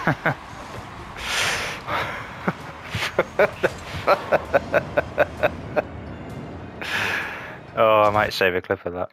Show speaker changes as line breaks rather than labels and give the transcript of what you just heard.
oh, I might save a clip of that.